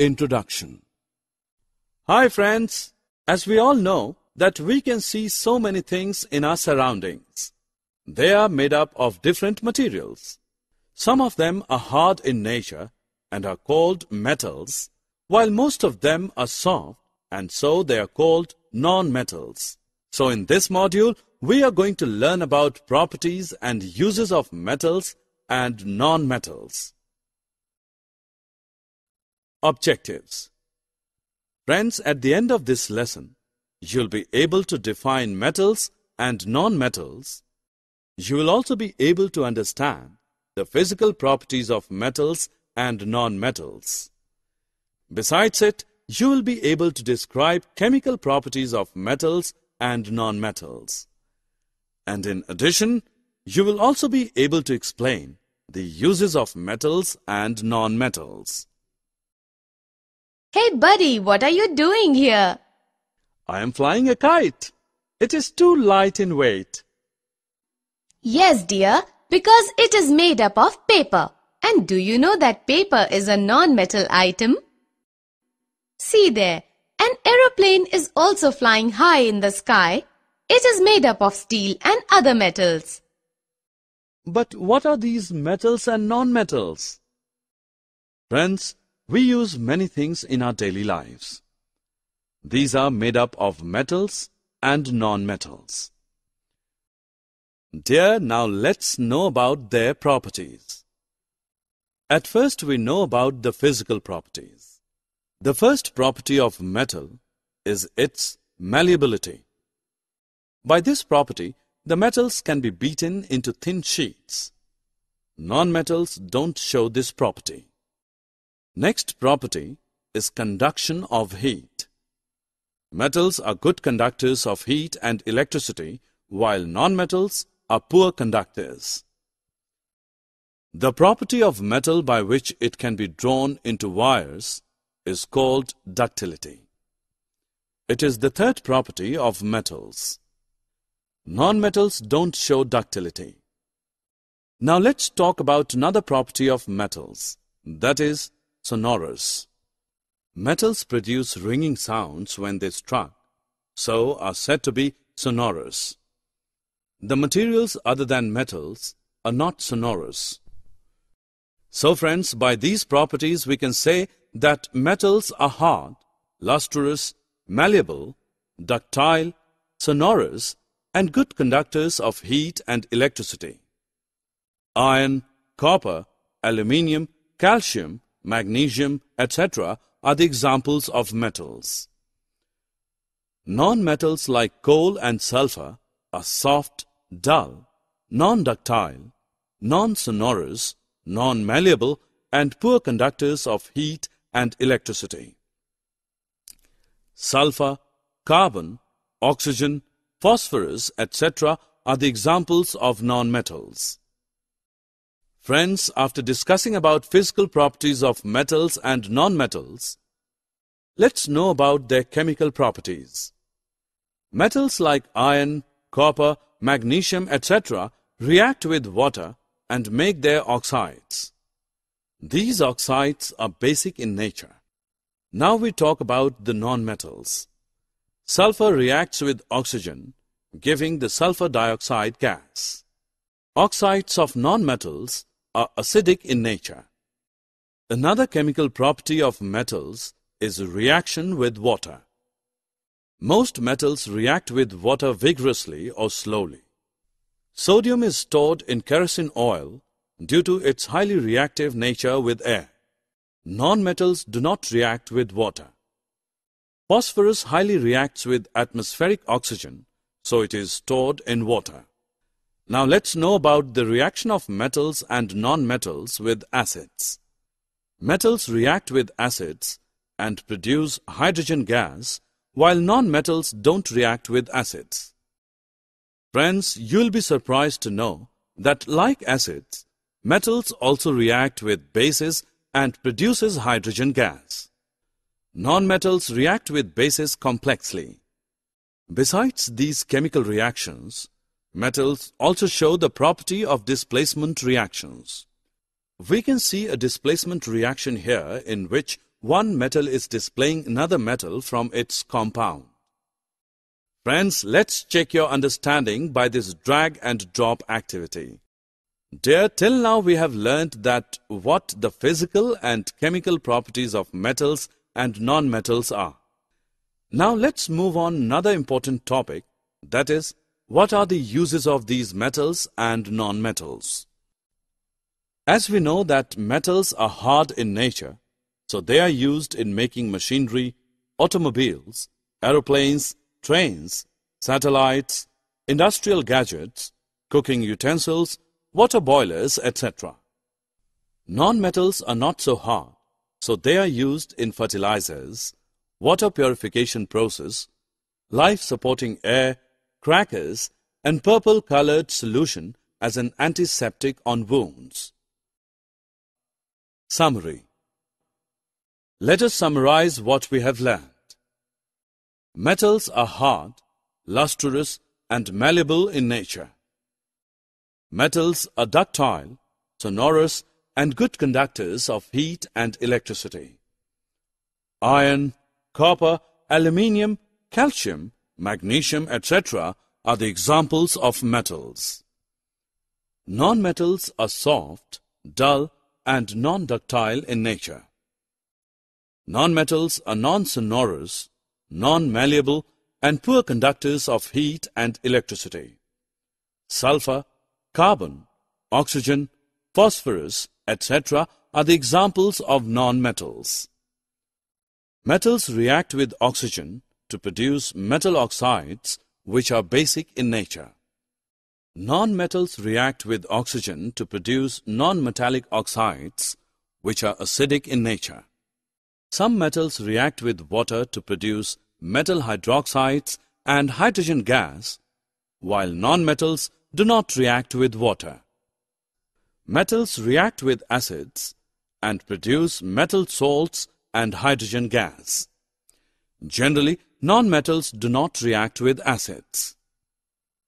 Introduction Hi friends, as we all know that we can see so many things in our surroundings. They are made up of different materials. Some of them are hard in nature and are called metals, while most of them are soft and so they are called non-metals. So in this module, we are going to learn about properties and uses of metals and non-metals. Objectives Friends, at the end of this lesson, you'll be able to define metals and non-metals. You will also be able to understand the physical properties of metals and non-metals. Besides it, you will be able to describe chemical properties of metals and non-metals. And in addition, you will also be able to explain the uses of metals and non-metals. Hey buddy, what are you doing here? I am flying a kite. It is too light in weight. Yes dear, because it is made up of paper. And do you know that paper is a non-metal item? See there, an aeroplane is also flying high in the sky. It is made up of steel and other metals. But what are these metals and non-metals? Friends, we use many things in our daily lives. These are made up of metals and non-metals. Dear, now let's know about their properties. At first we know about the physical properties. The first property of metal is its malleability. By this property, the metals can be beaten into thin sheets. Non-metals don't show this property. Next property is conduction of heat. Metals are good conductors of heat and electricity, while non-metals are poor conductors. The property of metal by which it can be drawn into wires is called ductility. It is the third property of metals. Non-metals don't show ductility. Now let's talk about another property of metals, that is, sonorous. Metals produce ringing sounds when they struck, so are said to be sonorous. The materials other than metals are not sonorous. So friends, by these properties we can say that metals are hard, lustrous, malleable, ductile, sonorous, and good conductors of heat and electricity. Iron, copper, aluminium, calcium, magnesium, etc. are the examples of metals. Non-metals like coal and sulfur are soft, dull, non-ductile, non-sonorous, non-malleable, and poor conductors of heat and electricity. Sulfur, carbon, oxygen, phosphorus, etc. are the examples of non-metals. Friends, after discussing about physical properties of metals and non-metals, let's know about their chemical properties. Metals like iron, copper, magnesium, etc. react with water and make their oxides. These oxides are basic in nature. Now we talk about the non-metals. Sulfur reacts with oxygen, giving the sulfur dioxide gas. Oxides of non-metals are acidic in nature. Another chemical property of metals is reaction with water. Most metals react with water vigorously or slowly. Sodium is stored in kerosene oil due to its highly reactive nature with air. Non-metals do not react with water. Phosphorus highly reacts with atmospheric oxygen, so it is stored in water. Now let's know about the reaction of metals and non-metals with acids. Metals react with acids and produce hydrogen gas, while non-metals don't react with acids. Friends, you'll be surprised to know that like acids, metals also react with bases and produces hydrogen gas. Non-metals react with bases complexly. Besides these chemical reactions, Metals also show the property of displacement reactions. We can see a displacement reaction here in which one metal is displaying another metal from its compound. Friends, let's check your understanding by this drag and drop activity. Dear, till now we have learnt that what the physical and chemical properties of metals and non-metals are. Now let's move on another important topic, that is, what are the uses of these metals and non-metals? As we know that metals are hard in nature, so they are used in making machinery, automobiles, aeroplanes, trains, satellites, industrial gadgets, cooking utensils, water boilers, etc. Non-metals are not so hard, so they are used in fertilizers, water purification process, life-supporting air, crackers, and purple-colored solution as an antiseptic on wounds. Summary Let us summarize what we have learned. Metals are hard, lustrous, and malleable in nature. Metals are ductile, sonorous, and good conductors of heat and electricity. Iron, copper, aluminium, calcium, magnesium, etc. are the examples of metals. Non-metals are soft, dull, and non-ductile in nature. Non-metals are non-sonorous, non-malleable, and poor conductors of heat and electricity. Sulfur, carbon, oxygen, phosphorus, etc. are the examples of non-metals. Metals react with oxygen to produce metal oxides which are basic in nature. Non-metals react with oxygen to produce non-metallic oxides which are acidic in nature. Some metals react with water to produce metal hydroxides and hydrogen gas, while non-metals do not react with water. Metals react with acids and produce metal salts and hydrogen gas. Generally, non-metals do not react with acids.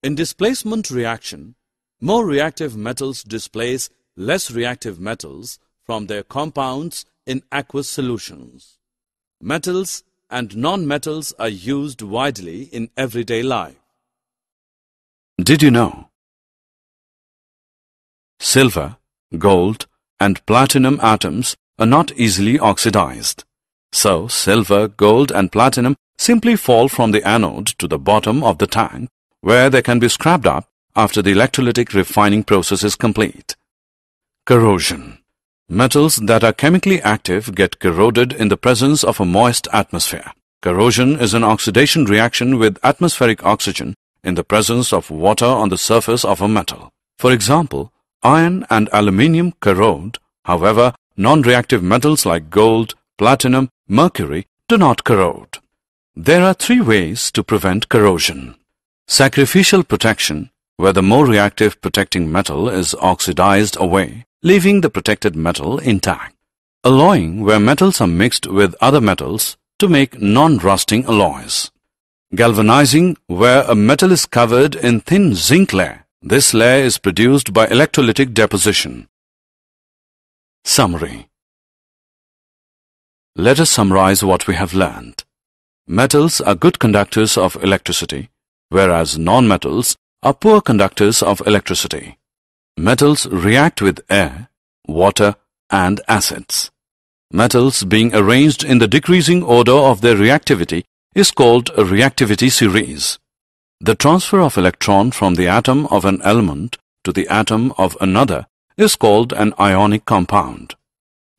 In displacement reaction, more reactive metals displace less reactive metals from their compounds in aqueous solutions. Metals and non-metals are used widely in everyday life. Did you know? Silver, gold and platinum atoms are not easily oxidized. So, silver, gold and platinum simply fall from the anode to the bottom of the tank where they can be scrapped up after the electrolytic refining process is complete. Corrosion Metals that are chemically active get corroded in the presence of a moist atmosphere. Corrosion is an oxidation reaction with atmospheric oxygen in the presence of water on the surface of a metal. For example, iron and aluminium corrode. However, non-reactive metals like gold, platinum, mercury do not corrode. There are three ways to prevent corrosion. Sacrificial protection, where the more reactive protecting metal is oxidized away, leaving the protected metal intact. Alloying, where metals are mixed with other metals to make non-rusting alloys. Galvanizing, where a metal is covered in thin zinc layer. This layer is produced by electrolytic deposition. Summary Let us summarize what we have learned. Metals are good conductors of electricity, whereas non-metals are poor conductors of electricity. Metals react with air, water and acids. Metals being arranged in the decreasing order of their reactivity is called a reactivity series. The transfer of electron from the atom of an element to the atom of another is called an ionic compound.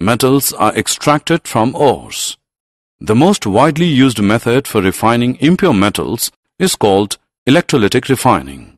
Metals are extracted from ores. The most widely used method for refining impure metals is called electrolytic refining.